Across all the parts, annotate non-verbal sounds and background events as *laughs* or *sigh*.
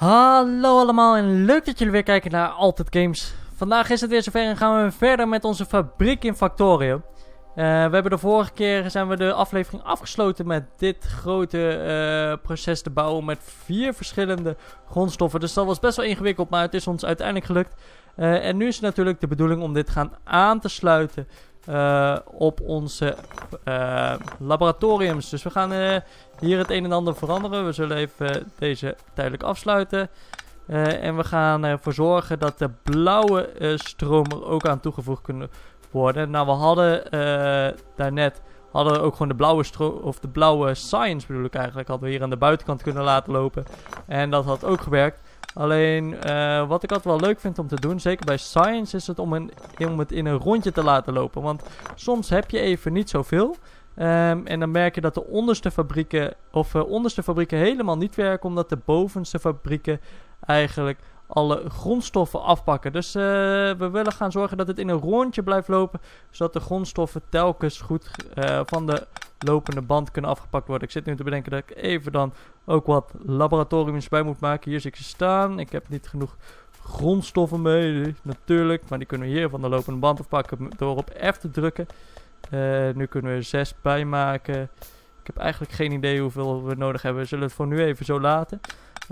Hallo allemaal en leuk dat jullie weer kijken naar Altijd Games. Vandaag is het weer zover en gaan we verder met onze fabriek in Factorio. Uh, we hebben de vorige keer zijn we de aflevering afgesloten met dit grote uh, proces te bouwen met vier verschillende grondstoffen. Dus dat was best wel ingewikkeld, maar het is ons uiteindelijk gelukt. Uh, en nu is het natuurlijk de bedoeling om dit gaan aan te sluiten uh, op onze uh, laboratoriums. Dus we gaan uh, hier het een en ander veranderen. We zullen even deze tijdelijk afsluiten. en we gaan ervoor zorgen dat de blauwe stroom er ook aan toegevoegd kunnen worden. Nou, we hadden daarnet hadden we ook gewoon de blauwe stroom, of de blauwe science bedoel ik eigenlijk, hadden we hier aan de buitenkant kunnen laten lopen. En dat had ook gewerkt. Alleen, uh, wat ik altijd wel leuk vind om te doen, zeker bij Science, is het om, een, het in een rondje te laten lopen. Want soms heb je even niet zoveel. Um, en dan merk je dat de onderste fabrieken, of uh, onderste fabrieken helemaal niet werken, omdat de bovenste fabrieken eigenlijk alle grondstoffen afpakken. Dus uh, we willen gaan zorgen dat het in een rondje blijft lopen, zodat de grondstoffen telkens goed uh, van de lopende band kunnen afgepakt worden. Ik zit nu te bedenken dat ik even dan ook wat laboratoriums bij moet maken. Hier zie ik ze staan. Ik heb niet genoeg grondstoffen mee, natuurlijk. Maar die kunnen we hier van de lopende band afpakken door op F te drukken. Uh, nu kunnen we er 6 bij maken. Ik heb eigenlijk geen idee hoeveel we nodig hebben. We zullen het voor nu even zo laten.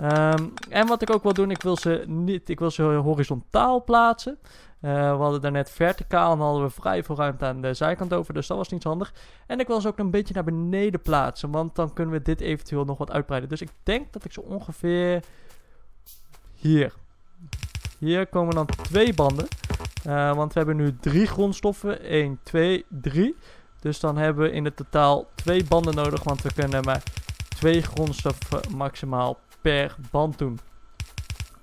Um, en wat ik ook wil doen, ik wil ze niet, ik wil ze horizontaal plaatsen. Uh, we hadden daarnet verticaal en hadden we vrij veel ruimte aan de zijkant over, dus dat was niet handig. En ik wil ze ook een beetje naar beneden plaatsen, want dan kunnen we dit eventueel nog wat uitbreiden. Dus ik denk dat ik zo ongeveer hier. Hier komen dan twee banden. Uh, want we hebben nu drie grondstoffen. 1, 2, 3. Dus dan hebben we in het totaal twee banden nodig, want we kunnen maar twee grondstoffen maximaal per band doen.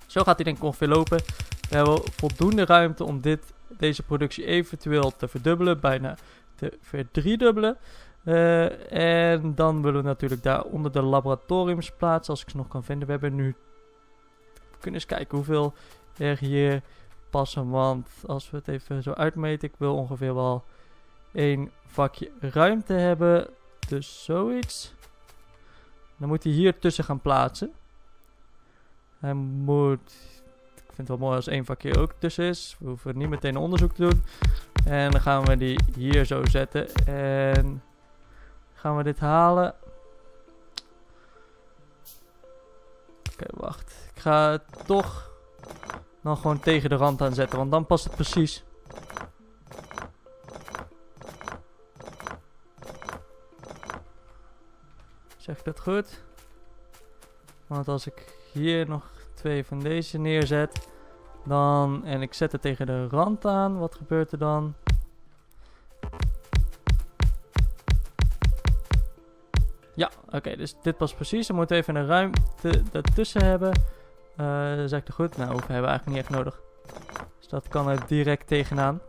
Zo gaat hij denk ik ongeveer lopen. We hebben voldoende ruimte om dit, deze productie eventueel te verdubbelen, bijna te verdriedubbelen. Uh, en dan willen we natuurlijk daar onder de laboratoriums plaatsen, als ik ze nog kan vinden. We hebben nu, we kunnen eens kijken hoeveel er hier passen, want als we het even zo uitmeten, ik wil ongeveer wel één vakje ruimte hebben. Dus zoiets. Dan moet hij hier tussen gaan plaatsen. Hij moet... Ik vind het wel mooi als één vakje ook tussen is. We hoeven niet meteen onderzoek te doen. En dan gaan we die hier zo zetten. En gaan we dit halen. Oké, wacht. Ik ga het toch dan gewoon tegen de rand aanzetten. Want dan past het precies. Zeg ik dat goed? Want als ik hier nog twee van deze neerzet. Dan, en ik zet het tegen de rand aan. Wat gebeurt er dan? Ja, oké, dus dit past precies. Dan moeten we even een ruimte ertussen hebben. Uh, zeg ik het goed? Nou, hoeven hebben we eigenlijk niet echt nodig. Dus dat kan er direct tegenaan.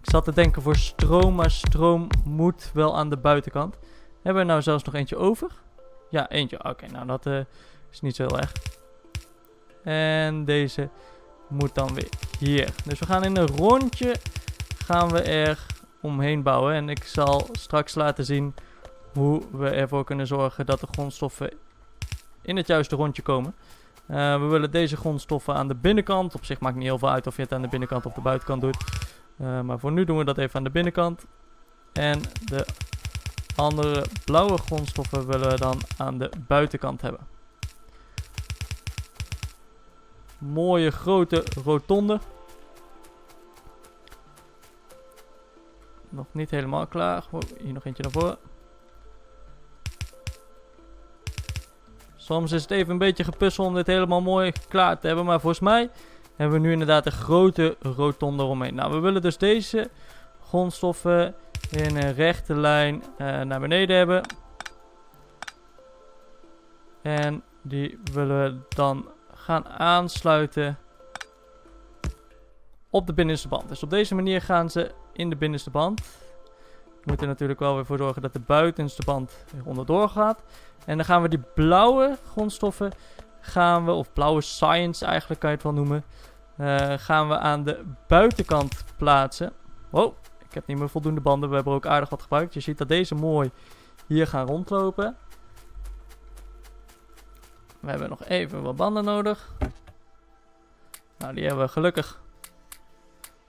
Ik zat te denken voor stroom, maar stroom moet wel aan de buitenkant. Hebben we nou zelfs nog eentje over? Ja, eentje. Oké, nou dat uh, is niet zo heel erg. En deze moet dan weer hier. Dus we gaan in een rondje gaan we er omheen bouwen. En ik zal straks laten zien hoe we ervoor kunnen zorgen dat de grondstoffen in het juiste rondje komen. Uh, we willen deze grondstoffen aan de binnenkant. Op zich maakt niet heel veel uit of je het aan de binnenkant of de buitenkant doet. Uh, maar voor nu doen we dat even aan de binnenkant. En de andere blauwe grondstoffen willen we dan aan de buitenkant hebben. Mooie grote rotonde. Nog niet helemaal klaar. Hier nog eentje naar voren. Soms is het even een beetje gepuzzel om dit helemaal mooi klaar te hebben. Maar volgens mij hebben we nu inderdaad een grote rotonde omheen. Nou, we willen dus deze grondstoffen in een rechte lijn uh, naar beneden hebben. En die willen we dan gaan aansluiten op de binnenste band. Dus op deze manier gaan ze in de binnenste band. We moeten natuurlijk wel weer voor zorgen dat de buitenste band onderdoor gaat. En dan gaan we die blauwe grondstoffen, gaan we, of blauwe science eigenlijk kan je het wel noemen, uh, gaan we aan de buitenkant plaatsen. Wow, ik heb niet meer voldoende banden. We hebben ook aardig wat gebruikt. Je ziet dat deze mooi hier gaan rondlopen. We hebben nog even wat banden nodig. Nou, die hebben we gelukkig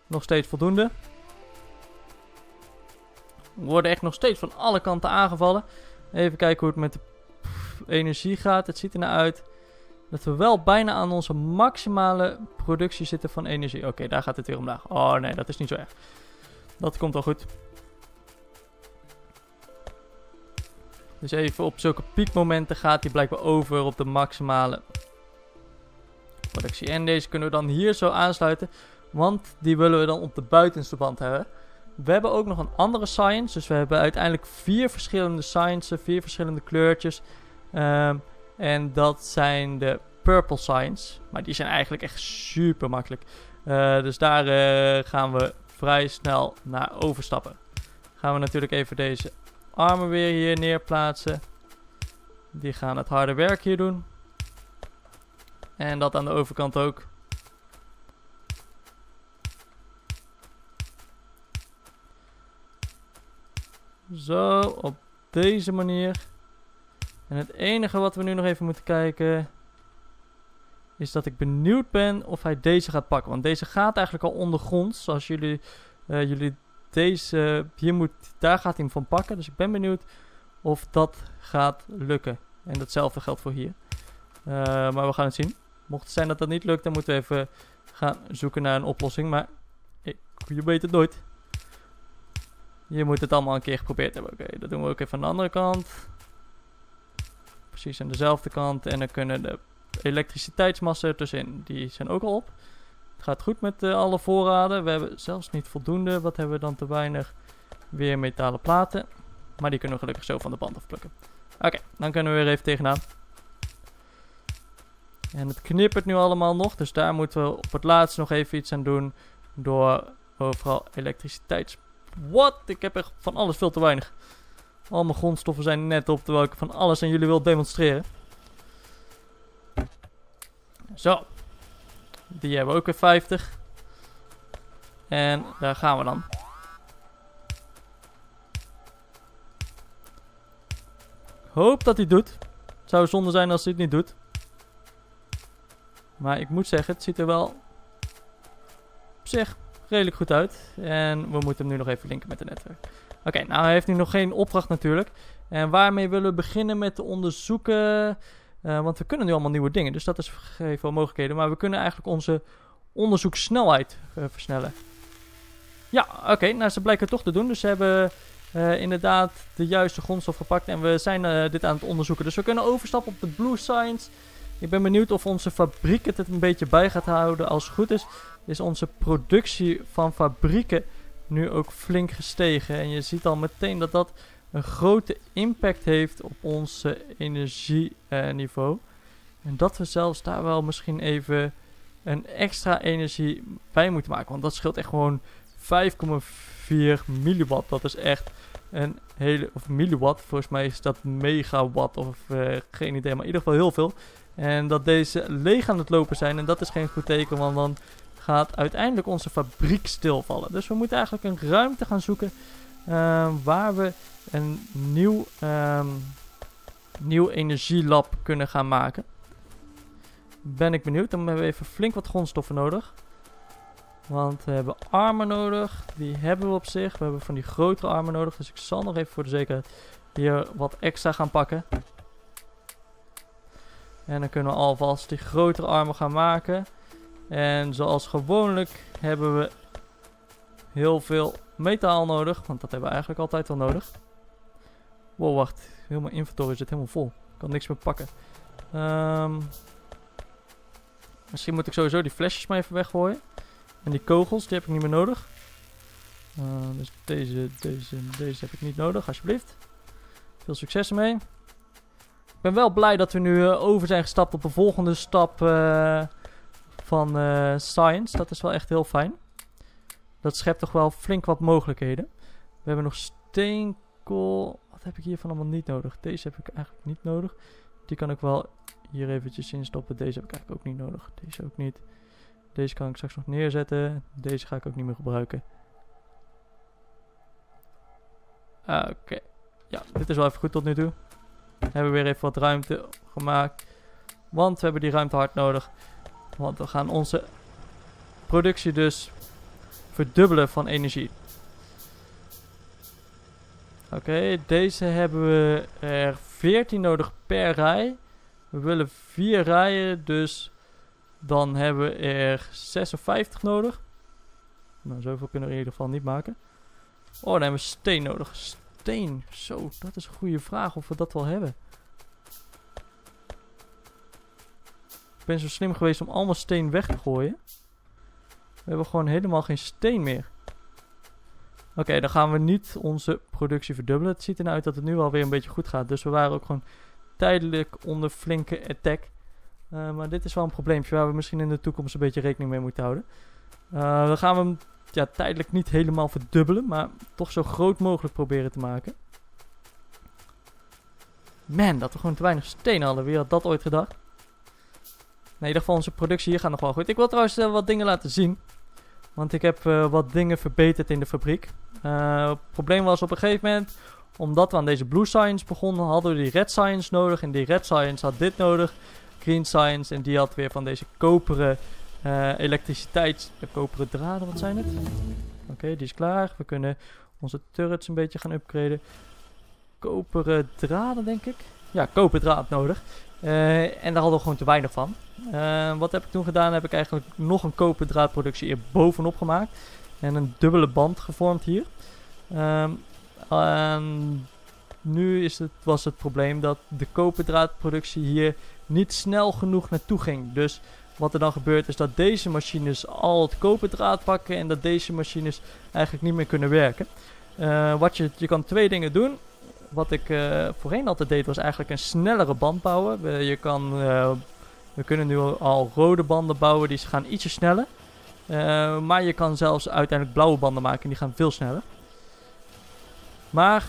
nog steeds voldoende. We worden echt nog steeds van alle kanten aangevallen. Even kijken hoe het met de energie gaat. Het ziet er nou uit dat we wel bijna aan onze maximale productie zitten van energie. Oké, daar gaat het weer omlaag. Oh nee, dat is niet zo erg. Dat komt wel goed. Dus even op zulke piekmomenten gaat hij blijkbaar over op de maximale productie. En deze kunnen we dan hier zo aansluiten. Want die willen we dan op de buitenste band hebben. We hebben ook nog een andere science. Dus we hebben uiteindelijk vier verschillende sciences. Vier verschillende kleurtjes. Um, en dat zijn de purple science. Maar die zijn eigenlijk echt super makkelijk. Uh, dus daar uh, gaan we vrij snel naar overstappen. Gaan we natuurlijk even deze armen weer hier neerplaatsen. Die gaan het harde werk hier doen. En dat aan de overkant ook. Zo, op deze manier. En het enige wat we nu nog even moeten kijken... is dat ik benieuwd ben of hij deze gaat pakken. Want deze gaat eigenlijk al ondergronds. Zoals jullie, uh, jullie deze... hier moet, daar gaat hij hem van pakken. Dus ik ben benieuwd of dat gaat lukken. En datzelfde geldt voor hier. Uh, maar we gaan het zien. Mocht het zijn dat dat niet lukt, dan moeten we even gaan zoeken naar een oplossing. Maar ik, je weet het nooit. Je moet het allemaal een keer geprobeerd hebben. Oké, dat doen we ook even aan de andere kant. Precies aan dezelfde kant. En dan kunnen de elektriciteitsmassen ertussenin. Die zijn ook al op. Het gaat goed met uh, alle voorraden. We hebben zelfs niet voldoende. Wat hebben we dan te weinig? Weer metalen platen. Maar die kunnen we gelukkig zo van de band afplukken. Oké, dan kunnen we weer even tegenaan. En het knippert nu allemaal nog. Dus daar moeten we op het laatst nog even iets aan doen. Door overal elektriciteits... Wat? Ik heb echt van alles veel te weinig. Al mijn grondstoffen zijn net op, terwijl ik van alles aan jullie wil demonstreren. Zo. Die hebben ook weer 50. En daar gaan we dan. Hoop dat hij het doet. Zou zonde zijn als hij het niet doet. Maar ik moet zeggen, het ziet er wel op zich redelijk goed uit. En we moeten hem nu nog even linken met het netwerk. Oké, nou hij heeft nu nog geen opdracht natuurlijk. En waarmee willen we beginnen met te onderzoeken... Uh, want we kunnen nu allemaal nieuwe dingen, dus dat is gegeven mogelijkheden. Maar we kunnen eigenlijk onze onderzoekssnelheid uh, versnellen. Ja, oké, nou ze blijken het toch te doen. Dus ze hebben uh, inderdaad de juiste grondstof gepakt en we zijn dit aan het onderzoeken. Dus we kunnen overstappen op de Blue Science. Ik ben benieuwd of onze fabriek het een beetje bij gaat houden. Als het goed is, is onze productie van fabrieken nu ook flink gestegen. En je ziet al meteen dat dat een grote impact heeft op ons energieniveau. en dat we zelfs daar wel misschien even een extra energie bij moeten maken. Want dat scheelt echt gewoon 5,4 milliwatt. Dat is echt een hele... Of milliwatt, volgens mij is dat megawatt of uh, geen idee. Maar in ieder geval heel veel. En dat deze leeg aan het lopen zijn. En dat is geen goed teken, want dan gaat uiteindelijk onze fabriek stilvallen. Dus we moeten eigenlijk een ruimte gaan zoeken uh, waar we een nieuw, um, nieuw energielab kunnen gaan maken. Ben ik benieuwd. Dan hebben we even flink wat grondstoffen nodig. Want we hebben armen nodig. Die hebben we op zich. We hebben van die grotere armen nodig. Dus ik zal nog even voor de zekerheid hier wat extra gaan pakken. En dan kunnen we alvast die grotere armen gaan maken. En zoals gewoonlijk hebben we heel veel metaal nodig. Want dat hebben we eigenlijk altijd wel nodig. Wow, wacht. Heel mijn inventory zit helemaal vol. Ik kan niks meer pakken. Um, misschien moet ik sowieso die flesjes maar even weggooien. En die kogels, die heb ik niet meer nodig. Uh, dus deze, deze, deze heb ik niet nodig, alsjeblieft. Veel succes ermee. Ik ben wel blij dat we nu uh, over zijn gestapt op de volgende stap uh, van uh, science. Dat is wel echt heel fijn. Dat schept toch wel flink wat mogelijkheden. We hebben nog steenkool. Wat heb ik hiervan allemaal niet nodig? Deze heb ik eigenlijk niet nodig. Die kan ik wel hier eventjes in stoppen. Deze heb ik eigenlijk ook niet nodig. Deze ook niet. Deze kan ik straks nog neerzetten. Deze ga ik ook niet meer gebruiken. Oké. Ja, dit is wel even goed tot nu toe. Hebben we weer even wat ruimte gemaakt. Want we hebben die ruimte hard nodig. Want we gaan onze productie dus verdubbelen van energie. Oké, deze hebben we er 14 nodig per rij. We willen 4 rijen, dus dan hebben we er 56 nodig. Nou, zoveel kunnen we in ieder geval niet maken. Oh, dan hebben we steen nodig. Steen, zo, dat is een goede vraag of we dat wel hebben. Ik ben zo slim geweest om allemaal steen weg te gooien. We hebben gewoon helemaal geen steen meer. Oké, dan gaan we niet onze productie verdubbelen. Het ziet er nou uit dat het nu alweer een beetje goed gaat. Dus we waren ook gewoon tijdelijk onder flinke attack. Uh, maar dit is wel een probleempje waar we misschien in de toekomst een beetje rekening mee moeten houden. Dan gaan we hem ja, tijdelijk niet helemaal verdubbelen, maar toch zo groot mogelijk proberen te maken. Man, dat we gewoon te weinig steen hadden. Wie had dat ooit gedacht? in ieder geval onze productie hier gaat nog wel goed. Ik wil trouwens uh, wat dingen laten zien. Want ik heb wat dingen verbeterd in de fabriek. het probleem was op een gegeven moment omdat we aan deze blue science begonnen, hadden we die red science nodig. En die red science had dit nodig. Green science. En die had weer van deze koperen uh, elektriciteit. De koperen draden, wat zijn het? Oké, die is klaar. We kunnen onze turrets een beetje gaan upgraden. Koperen draden, denk ik. Ja, koperen draad nodig. Uh, en daar hadden we gewoon te weinig van. Uh, wat heb ik toen gedaan? Heb ik eigenlijk nog een koperen draadproductie hier bovenop gemaakt. En een dubbele band gevormd hier. En nu is het, was het probleem dat de koperdraadproductie hier niet snel genoeg naartoe ging. Dus wat er dan gebeurt is dat deze machines al het koperdraad pakken en dat deze machines eigenlijk niet meer kunnen werken. Uh, wat je, je kan twee dingen doen. Wat ik uh, voorheen altijd deed was eigenlijk een snellere band bouwen. je kan, uh, we kunnen nu al rode banden bouwen, die gaan ietsje sneller. maar je kan zelfs uiteindelijk blauwe banden maken en die gaan veel sneller. Maar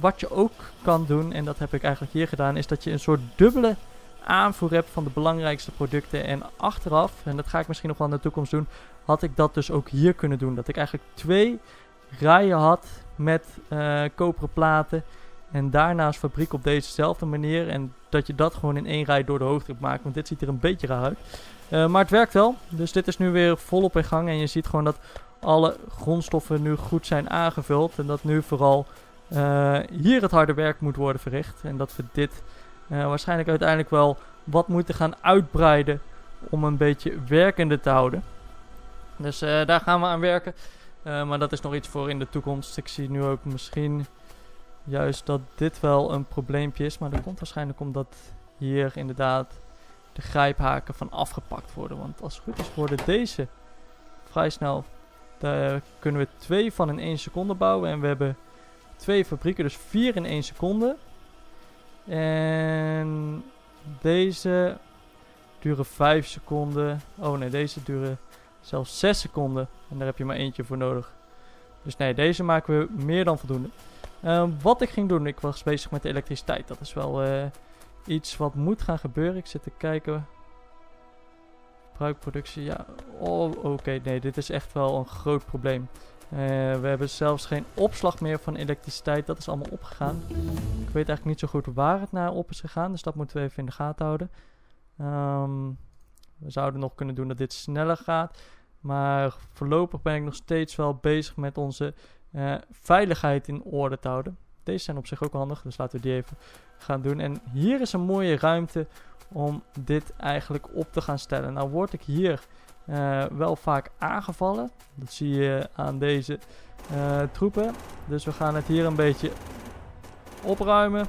wat je ook kan doen, en dat heb ik eigenlijk hier gedaan, is dat je een soort dubbele aanvoer hebt van de belangrijkste producten. En achteraf, en dat ga ik misschien nog wel in de toekomst doen, had ik dat dus ook hier kunnen doen. Dat ik eigenlijk twee rijen had met uh, koperen platen. En daarnaast fabriek op dezezelfde manier. En dat je dat gewoon in één rij door de hoogte maakt. Want dit ziet er een beetje raar uit. Uh, maar het werkt wel. Dus dit is nu weer volop in gang. En je ziet gewoon dat alle grondstoffen nu goed zijn aangevuld. En dat nu vooral uh, hier het harde werk moet worden verricht. En dat we dit waarschijnlijk uiteindelijk wel wat moeten gaan uitbreiden om een beetje werkende te houden. Dus daar gaan we aan werken. Maar dat is nog iets voor in de toekomst. Ik zie nu ook misschien juist dat dit wel een probleempje is. Maar dat komt waarschijnlijk omdat hier inderdaad de grijphaken van afgepakt worden. Want als het goed is worden deze vrij snel daar kunnen we twee van in één seconde bouwen. En we hebben twee fabrieken, dus vier in één seconde. En deze duren 5 seconden. Oh nee, deze duren zelfs 6 seconden. En daar heb je maar eentje voor nodig. Dus nee, deze maken we meer dan voldoende. Uh, wat ik ging doen, ik was bezig met de elektriciteit. Dat is wel uh, iets wat moet gaan gebeuren. Ik zit te kijken Gebruikproductie, ja. Oh, oké. Nee, dit is echt wel een groot probleem. Uh, we hebben zelfs geen opslag meer van elektriciteit. Dat is allemaal opgegaan. Ik weet eigenlijk niet zo goed waar het naar op is gegaan. Dus dat moeten we even in de gaten houden. Um, we zouden nog kunnen doen dat dit sneller gaat. Maar voorlopig ben ik nog steeds wel bezig met onze uh, veiligheid in orde te houden. Deze zijn op zich ook handig, dus laten we die even gaan doen. En hier is een mooie ruimte om dit eigenlijk op te gaan stellen. Nou word ik hier uh, wel vaak aangevallen. Dat zie je aan deze uh, troepen. Dus we gaan het hier een beetje opruimen.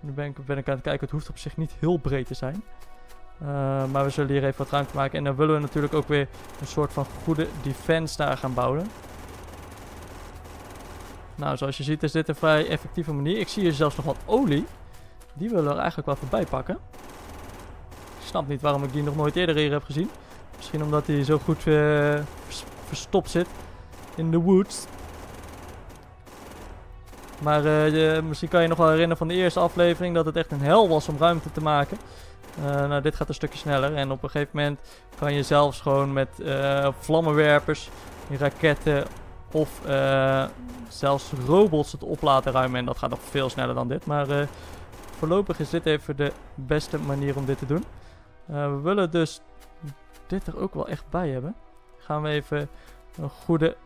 Nu ben ik, ben ik aan het kijken, het hoeft op zich niet heel breed te zijn. Uh, maar we zullen hier even wat ruimte maken. En dan willen we natuurlijk ook weer een soort van goede defense daar gaan bouwen. Nou, zoals je ziet is dit een vrij effectieve manier. Ik zie hier zelfs nog wat olie. Die willen we er eigenlijk wel voorbij pakken snap niet waarom ik die nog nooit eerder hier heb gezien. Misschien omdat hij zo goed uh, verstopt zit in de woods. Maar uh, misschien kan je nog wel herinneren van de eerste aflevering dat het echt een hel was om ruimte te maken. Uh, nou, dit gaat een stukje sneller. En op een gegeven moment kan je zelfs gewoon met vlammenwerpers, raketten of zelfs robots het op laten ruimen. En dat gaat nog veel sneller dan dit. Maar voorlopig is dit even de beste manier om dit te doen. Eh, we willen dus dit er ook wel echt bij hebben. Gaan we even een goede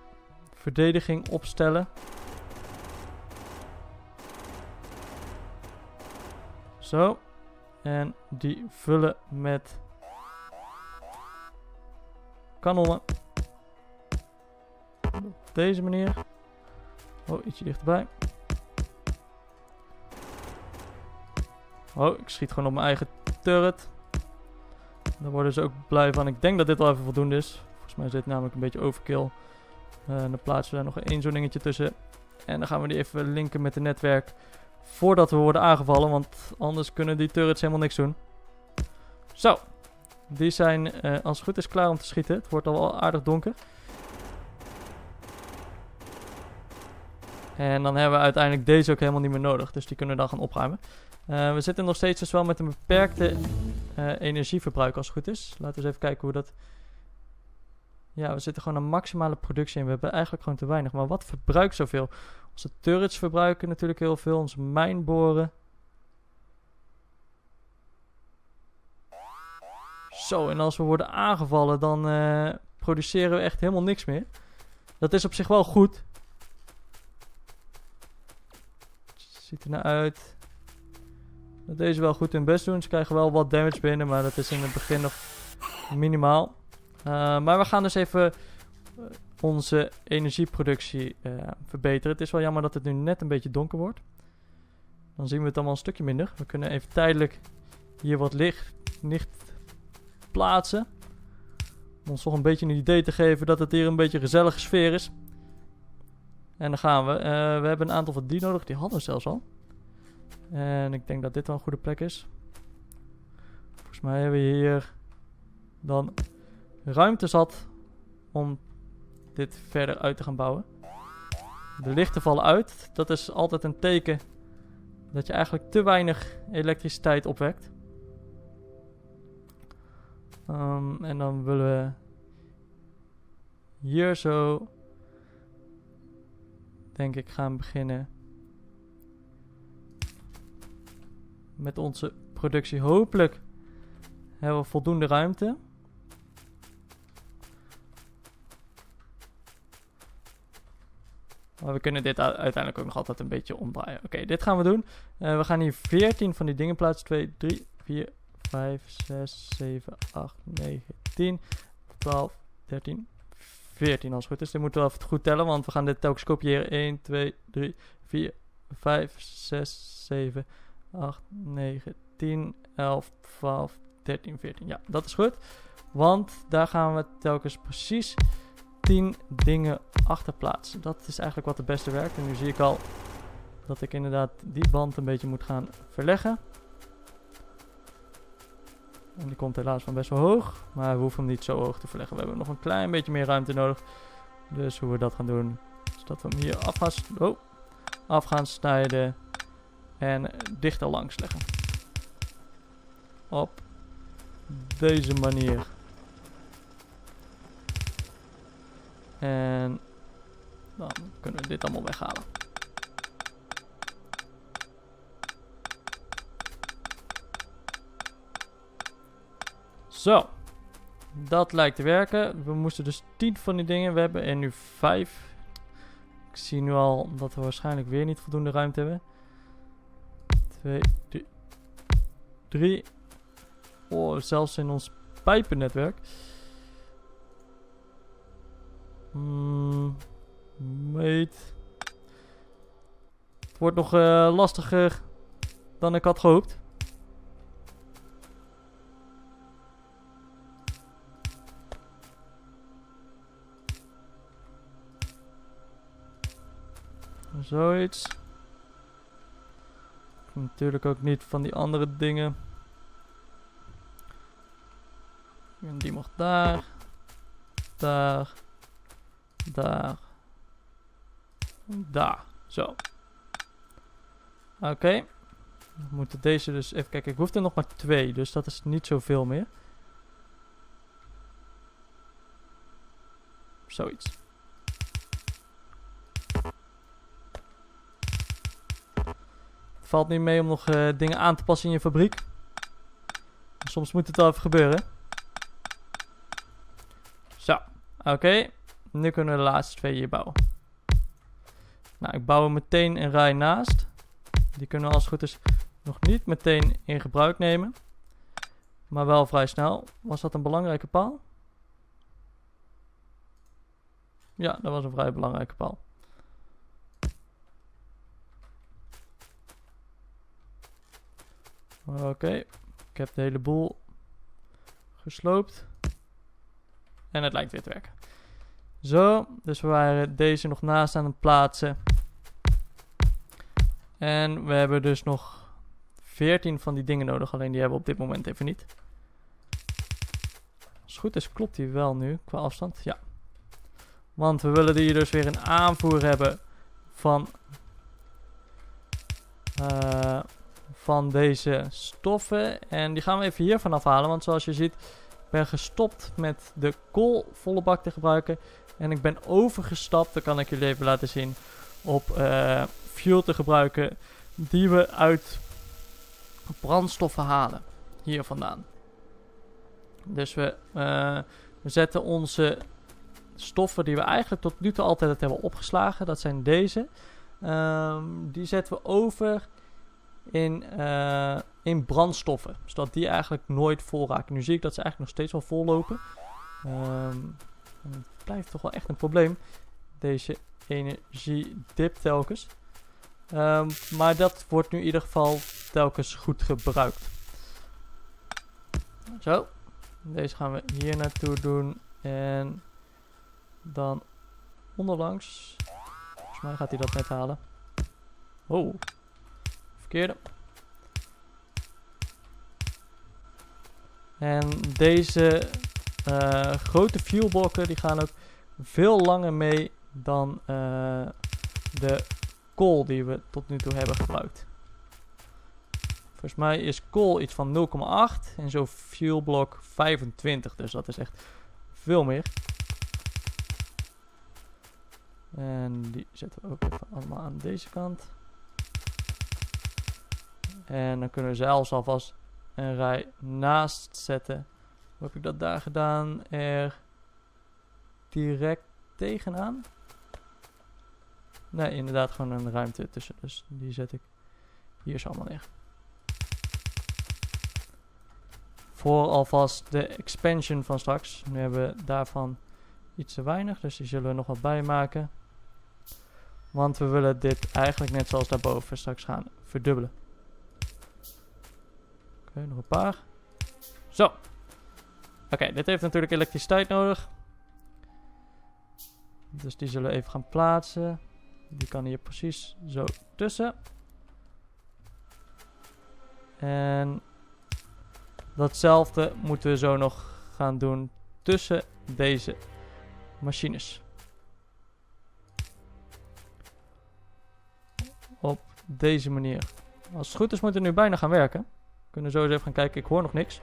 verdediging opstellen. Zo. En die vullen met kanonnen. Op deze manier. Oh, ietsje dichterbij. Oh, ik schiet gewoon op mijn eigen turret. Daar worden ze ook blij van. Ik denk dat dit al even voldoende is. Volgens mij is dit namelijk een beetje overkill. Uh, dan plaatsen we daar nog één zo'n dingetje tussen. En dan gaan we die even linken met het netwerk. Voordat we worden aangevallen. Want anders kunnen die turrets helemaal niks doen. Zo. Die zijn uh, als het goed is klaar om te schieten. Het wordt al wel aardig donker. En dan hebben we uiteindelijk deze ook helemaal niet meer nodig. Dus die kunnen we dan gaan opruimen. Uh, we zitten nog steeds dus wel met een beperkte uh, energieverbruik als het goed is. Laten we eens even kijken hoe dat... Ja, we zitten gewoon een maximale productie in. We hebben eigenlijk gewoon te weinig. Maar wat verbruikt zoveel? Onze turrets verbruiken natuurlijk heel veel. Onze mijnboren. Zo, en als we worden aangevallen, dan uh, produceren we echt helemaal niks meer. Dat is op zich wel goed. Ziet er nou uit. Dat deze wel goed hun best doen. Ze krijgen wel wat damage binnen, maar dat is in het begin nog minimaal. Uh, maar we gaan dus even uh, onze energieproductie uh, verbeteren. Het is wel jammer dat het nu net een beetje donker wordt. Dan zien we het allemaal een stukje minder. We kunnen even tijdelijk hier wat licht, licht plaatsen. Om ons toch een beetje een idee te geven dat het hier een beetje een gezellige sfeer is. En dan gaan we. We hebben een aantal van die nodig. Die hadden we zelfs al. En ik denk dat dit wel een goede plek is. Volgens mij hebben we hier dan ruimte zat om dit verder uit te gaan bouwen. De lichten vallen uit. Dat is altijd een teken dat je eigenlijk te weinig elektriciteit opwekt. Um, en dan willen we hier zo, denk ik, gaan beginnen met onze productie. Hopelijk hebben we voldoende ruimte. Maar we kunnen dit uiteindelijk ook nog altijd een beetje omdraaien. Oké, dit gaan we doen. Uh, we gaan hier 14 van die dingen plaatsen. 2, 3, 4, 5, 6, 7, 8, 9, 10, 12, 13, 14 als het goed is. Dit moeten we even goed tellen, want we gaan dit telkens kopiëren. 1, 2, 3, 4, 5, 6, 7, 8, 9, 10, 11, 12, 13, 14. Ja, dat is goed. Want daar gaan we telkens precies 10 dingen achter plaatsen. Dat is eigenlijk wat het beste werkt. En nu zie ik al dat ik inderdaad die band een beetje moet gaan verleggen. En die komt helaas van best wel hoog. Maar we hoeven hem niet zo hoog te verleggen. We hebben nog een klein beetje meer ruimte nodig. Dus hoe we dat gaan doen. Is dat we hem hier af gaan, oh, af gaan snijden. En dichter langs leggen. Op deze manier. En dan kunnen we dit allemaal weghalen. Zo. Dat lijkt te werken. We moesten dus 10 van die dingen. We hebben er nu 5. Ik zie nu al dat we waarschijnlijk weer niet voldoende ruimte hebben. 2, 3. Oh, zelfs in ons pijpennetwerk. Meet. Het wordt nog uh, lastiger dan ik had gehoopt. Zoiets. Natuurlijk ook niet van die andere dingen. En die mag daar. Daar. Daar. Daar. Zo. Oké. We moeten deze dus even kijken. Ik hoef er nog maar twee, dus dat is niet zoveel meer. Zoiets. valt niet mee om nog eh, dingen aan te passen in je fabriek. Soms moet het wel even gebeuren. Zo, oké. Nu kunnen we de laatste twee hier bouwen. Nou, ik bouw er meteen een rij naast. Die kunnen we als het goed is nog niet meteen in gebruik nemen. Maar wel vrij snel. Was dat een belangrijke paal? Ja, dat was een vrij belangrijke paal. Oké, ik heb de hele boel gesloopt. En het lijkt weer te werken. Zo, dus we waren deze nog naast aan het plaatsen. En we hebben dus nog 14 van die dingen nodig, alleen die hebben we op dit moment even niet. Als het goed is, klopt die wel nu qua afstand. Ja. Want we willen hier dus weer een aanvoer hebben van, uh, van deze stoffen. En die gaan we even hiervan afhalen, want zoals je ziet ben gestopt met de kool volle bak te gebruiken. En ik ben overgestapt, dat kan ik jullie even laten zien, op uh, fuel te gebruiken die we uit brandstoffen halen. Hier vandaan. Dus we, uh, we zetten onze stoffen die we eigenlijk tot nu toe altijd hebben opgeslagen. Dat zijn deze. Um, die zetten we over in, uh, in brandstoffen. Zodat die eigenlijk nooit vol raken. Nu zie ik dat ze eigenlijk nog steeds wel vol lopen. Um, het blijft toch wel echt een probleem. Deze energiedip telkens. Um, maar dat wordt nu in ieder geval telkens goed gebruikt. Zo. Deze gaan we hier naartoe doen. En dan onderlangs. Volgens mij gaat hij dat net halen. Oh. Verkeerde. En deze uh, grote fuelblokken die gaan ook veel langer mee dan uh, de kool die we tot nu toe hebben gebruikt. Volgens mij is kool iets van 0,8 en zo fuelblok 25. Dus dat is echt veel meer. En die zetten we ook even allemaal aan deze kant. En dan kunnen we zelfs alvast een rij naast zetten. Heb ik dat daar gedaan? Er direct tegenaan. Nee, inderdaad gewoon een ruimte tussen. Dus die zet ik hier zo allemaal neer. Voor alvast de expansion van straks. Nu hebben we daarvan iets te weinig. Dus die zullen we nog wat bijmaken. Want we willen dit eigenlijk net zoals daarboven straks gaan verdubbelen. Oké, nog een paar. Zo. Oké, dit heeft natuurlijk elektriciteit nodig. Dus die zullen we even gaan plaatsen. Die kan hier precies zo tussen. En datzelfde moeten we zo nog gaan doen tussen deze machines. Op deze manier. Als het goed is moet het nu bijna gaan werken. We kunnen zo eens even gaan kijken. Ik hoor nog niks.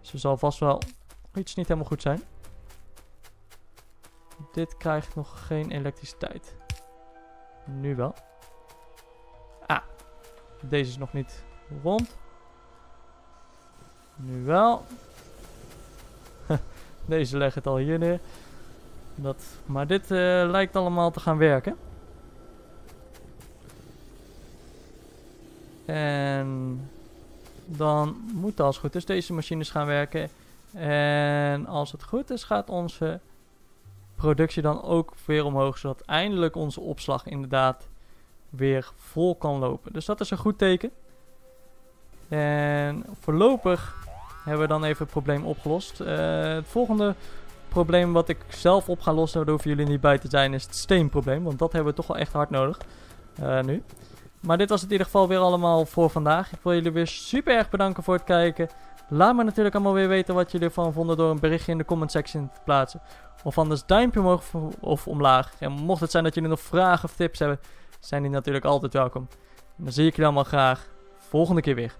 Dus er zal vast wel iets niet helemaal goed zijn. Dit krijgt nog geen elektriciteit. Nu wel. Ah, deze is nog niet rond. Nu wel. *laughs* deze legt het al hier neer. Dat, maar dit uh, lijkt allemaal te gaan werken. En dan moeten als het goed is deze machines gaan werken. En als het goed is gaat onze productie dan ook weer omhoog, zodat eindelijk onze opslag inderdaad weer vol kan lopen. Dus dat is een goed teken. En voorlopig hebben we dan even het probleem opgelost. Uh, het volgende probleem wat ik zelf op ga lossen, daar hoeven jullie niet bij te zijn, is het steenprobleem. Want dat hebben we toch wel echt hard nodig uh, nu. Maar dit was het in ieder geval weer allemaal voor vandaag. Ik wil jullie weer super erg bedanken voor het kijken. Laat me natuurlijk allemaal weer weten wat jullie ervan vonden door een berichtje in de comment section te plaatsen. Of anders duimpje omhoog of omlaag. En mocht het zijn dat jullie nog vragen of tips hebben, zijn die natuurlijk altijd welkom. Dan zie ik jullie allemaal graag volgende keer weer.